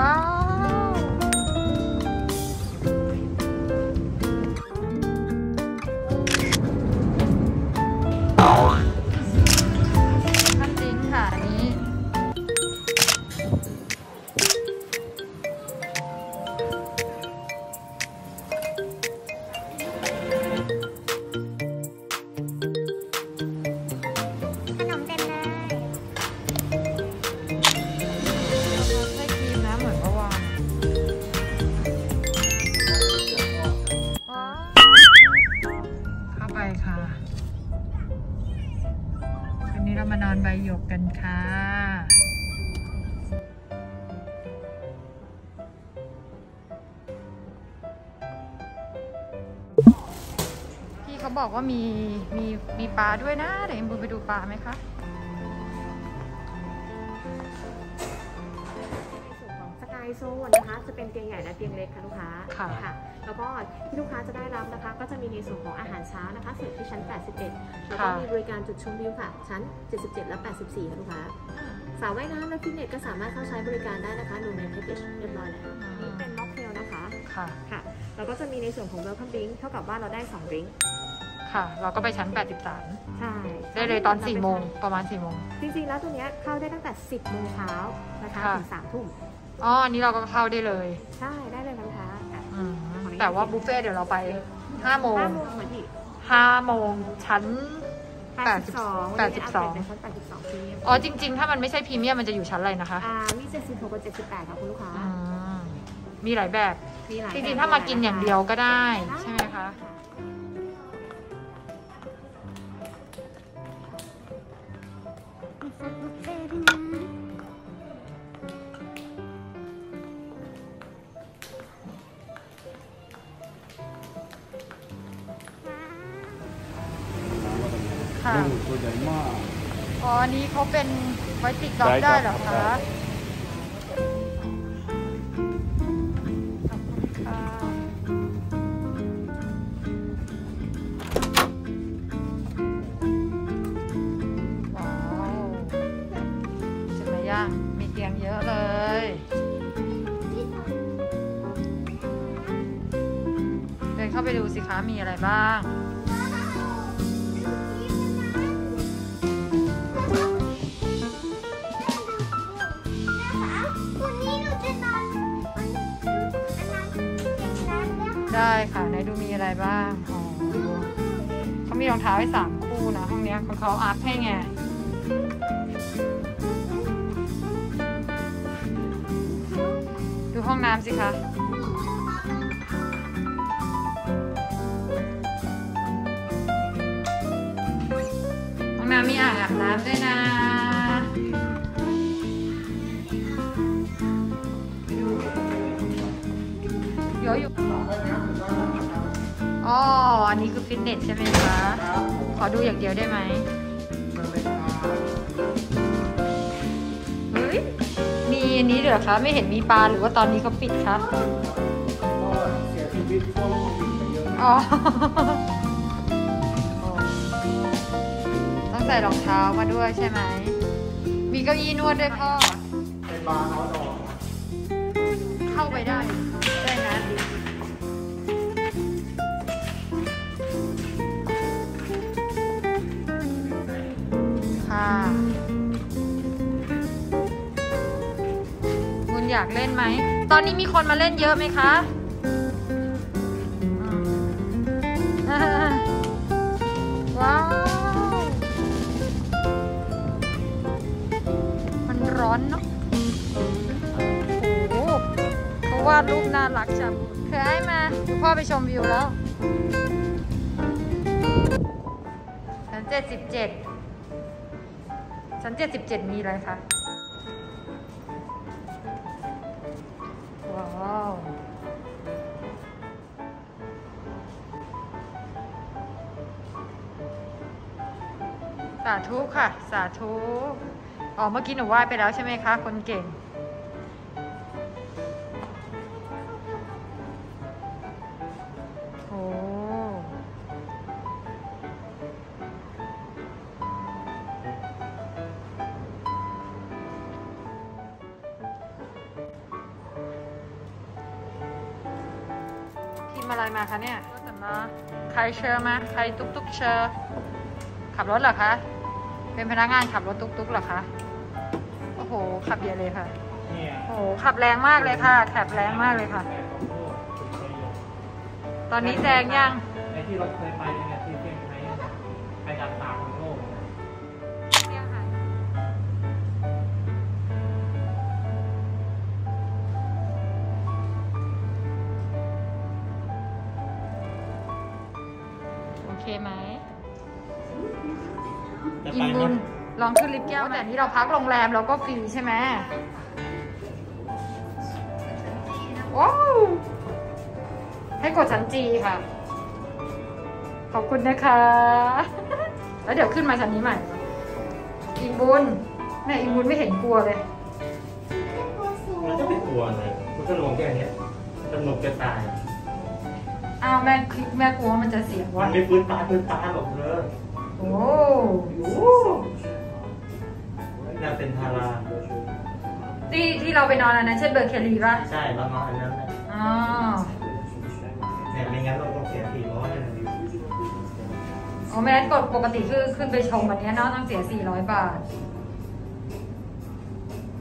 ว้ นนี้เรามานอนใบหยกกันค่ะพี่เขาบอกว่ามีมีมีปลาด้วยนะเดี๋ยวเอ็มบุไปดูปลาไหมคะ โซนนะคะ จะเป็นเตียงใหญ่และเตียงเล็กค่ะลูกค้าค่ะ แล้วก็ที่ลูกค้าจะได้รับนะคะ ก็จะมีในส่วนของอาหารเช้านะคะเสิร์ฟที่ชั้น 81 แล้วก็ค่ะมีบริการจุดชมวิวค่ะ ชั้น 77 และ 84 ค่ะลูกค้าสระว่ายน้ำและฟิตเนสก็สามารถเข้าใช้บริการได้นะคะอยู่ในแพ็กเกจเรียบร้อยแล้วนี่เป็นม็อกเทลนะคะ ค่ะ ค่ะ แล้วก็จะมีในส่วนของ welcome drink เท่ากับว่าเราได้2 drink ค่ะ เราก็ไปชั้น 83 ใช่ ได้เลยตอน 4 โมง ประมาณ 4 โมง จริงๆ แล้วตัวเนี้ยเข้าได้ตั้งแต่ 10 โมงเช้านะคะค่ะถึง 3 ทุ่ม อ๋ออันนี้เราก็เข้าได้เลยใช่ได้เลยค่ะลูกค้าอะอืมแต่ว่าบุฟเฟ่ต์เดี๋ยวเราไป5โมงห้าโมงเหมือนอีก5โมงชั้น82 82วันนี้อัปเดตในชั้น82พรีเมียมอ๋อจริง ๆ ถ้ามันไม่ใช่พรีเมียมมันจะอยู่ชั้นอะไรนะคะอ่ามี76กับ78ค่ะคุณลูกค้าอืมมีหลายแบบ มีหลายจริงๆ ถ้ามากินอย่างเดียวก็ได้ ใช่ ค่ะ ลูกตัวใหญ่มากอ๋ออันนี้เขาเป็นไว้ติดล็อกได้ได้ครับเหรอได้คะขอบคุณค่ะว้าวใช่ไหมย่ามีเตียงเยอะเลย เดินเข้าไปดูสิคะมีอะไรบ้าง นะคะได้ค่ะไหนดูมีอะไรบ้างอ๋อเขามีรองเท้าให้สามคู่นะห้องนี้ของเขาอัพให้ไงดูห้องน้ำสิคะห้องน้ำมีอ่างอาบน้ำด้วยนะเย อ๋อ อันนี้คือฟิตเนสใช่ไหมคะขอดูอย่างเดียวได้ไหมเฮ้ย มีอันนี้เหรอคะ ไม่เห็นมีปลาหรือว่าตอนนี้เขาปิดคะก็เสียชีวิตช่วงโควิดไปเยอะอ๋อ ต้องใส่รองเท้ามาด้วยใช่ไหม มีเก้าอี้นวดด้วยพ่อ ในบาร์เขาดอก เข้าไปได้ อยากเล่นไหม ตอนนี้มีคนมาเล่นเยอะไหมคะว้าว มันร้อนเนาะโอ้โหเขาวาดรูปน่ารักจังเคยให้มาดูพ่อไปชมวิวแล้วชั้นเจ็ดสิบเจ็ดชั้นเจ็ดสิบเจ็ดมีอะไรคะ สาธุค่ะ สาธุอ๋อเมื่อกี้หนูไหว้ไปแล้วใช่ไหมคะ คนเก่ง โอ้พิมอะไรมาคะเนี่ยก็แต่มาใครเชิญมา ใครตุ๊กตุ๊กเชิญ ขับรถเหรอคะ เป็นพนักงานขับรถตุ๊กตุ๊กเหรอคะ โอ้โห ขับเยอะเลยค่ะ โอ้โห ขับแรงมากเลยค่ะขับแรงมากเลยค่ะ ตอนนี้แซงยังไอที่เราเคยไปเนี่ยที่เซี่ยงไฮ้ไปดับตาของโลกโอเคไหม อิไปนไหมบุญลองขึ้นลิฟต์แก้วแต่นี่เราพักโรงแรมเราก็ฟรีใช่ไหมว้าวให้กดชั้นจีค่ะ ขอบคุณนะคะ แล้วเดี๋ยวขึ้นมาชั้นนี้ใหม่อิงบุญแม่อิงบุญไม่เห็นกลัวเลยมันจะไม่กลัวเลยคุณก็ลงแค่เนี้ยสนุกจะตายอ้าวแม่คิดแม่กลัวว่ามันจะเสียมัวะนไม่ฟื้นตาฟื้นตาหรอกเลยโอ้ เราไปนอนอันนั้นใช่เบอร์เคลีป่ะ ใช่ประมาณนั้นแหละอ๋อเนี่ยไม่งั้นเราต้องเสียสี่ร้อยเลยนะอ๋อแม่นั้นกดปกติคือขึ้นไปชมวันนี้เนาะต้องเสีย400บาท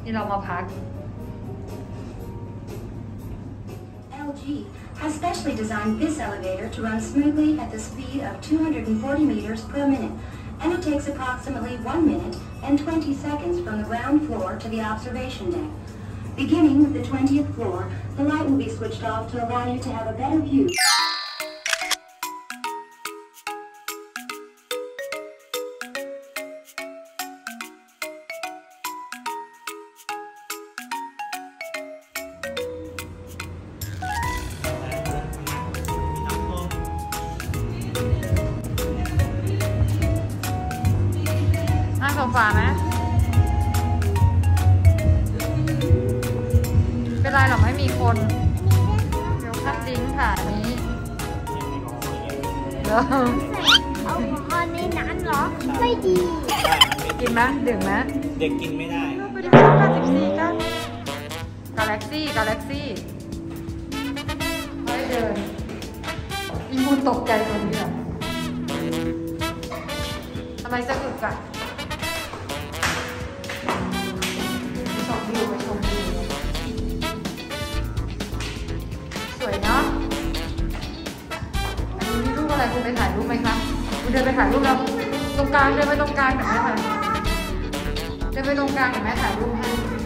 ที่เรามาพัก LG has specially designed this elevator to run smoothly at the speed of 240 meters per minute, and it takes approximately 1 minute and 20 seconds from the ground floor to the observation deck. Beginning with the 20th floor, the light will be switched off to allow you to have a better view. Ai, vamos? เป็นไรหรอกไม่มีคน เดี๋ยวคัดดิ้งค่ะ อันนี้เดี๋ยวเอาของออนในนั้นเหรอ ไม่ดี กินไหมดื่มไหมเด็กกินไม่ได้ไปดูช่อง84กันกาแล็กซี่กาแล็กซี่ค่อยเดินอิมูนตกใจตรงนี้เหรอทำไมสะอึกอะ ไรคุณไปถ่ายรูปไหมคะคุณเดินไปถ่ายรูปแล้วตรงกลางเดินไปตรงกลางแบบนี้ค่ะเดินไปตรงกลางเห็นไหมถ่ายรูปให้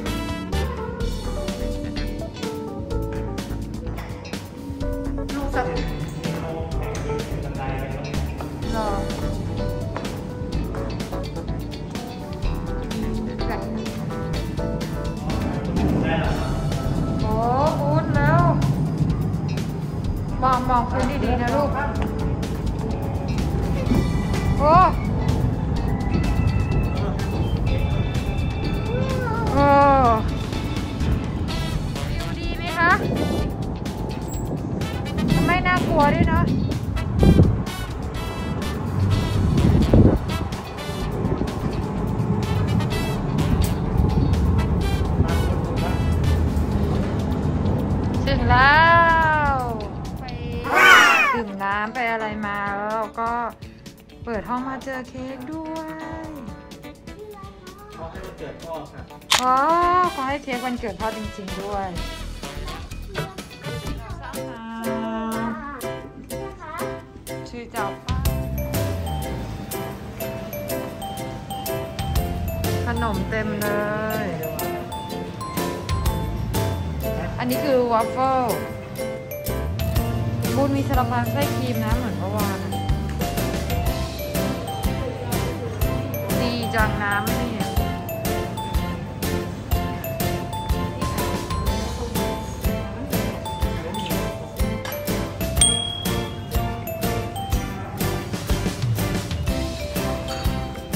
น่ากลัวด้วยเนาะถึงแล้ว ไปดื่มน้ำไปอะไรมาแล้วเราก็เปิดห้องมาเจอเค้กด้วยเขาให้มาเกิดพ่อค่ะอ๋อขอให้เค้กวันเกิดพ่อจริงๆด้วย เต็มเลย อันนี้คือวาฟเฟิลบุญมีซาลาเปาไส้ครีมนะ เหมือนเมื่อวานดีจังน้ำนี่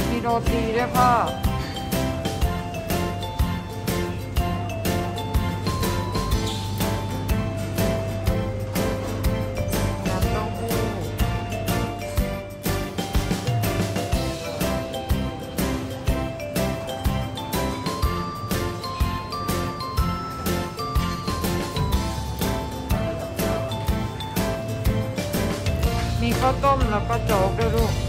มีโรตีด้วยพ่อ มีข้าวต้มแล้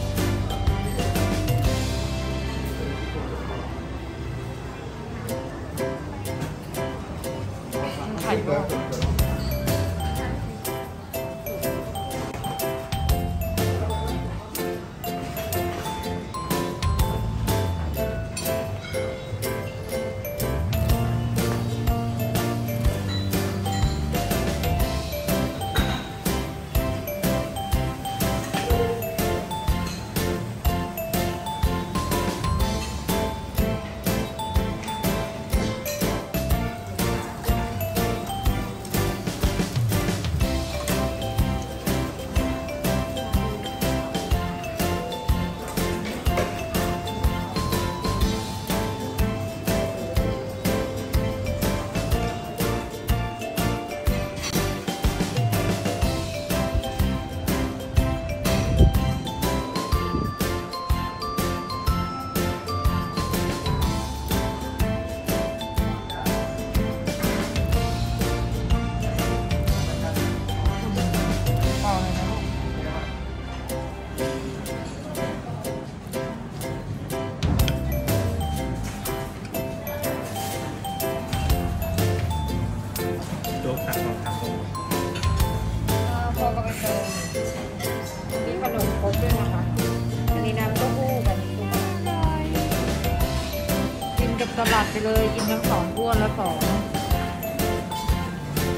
กับสลัดไปเลย กินทั้งสองถ้วนแล้วสอง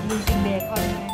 มีกินเบคอนไหม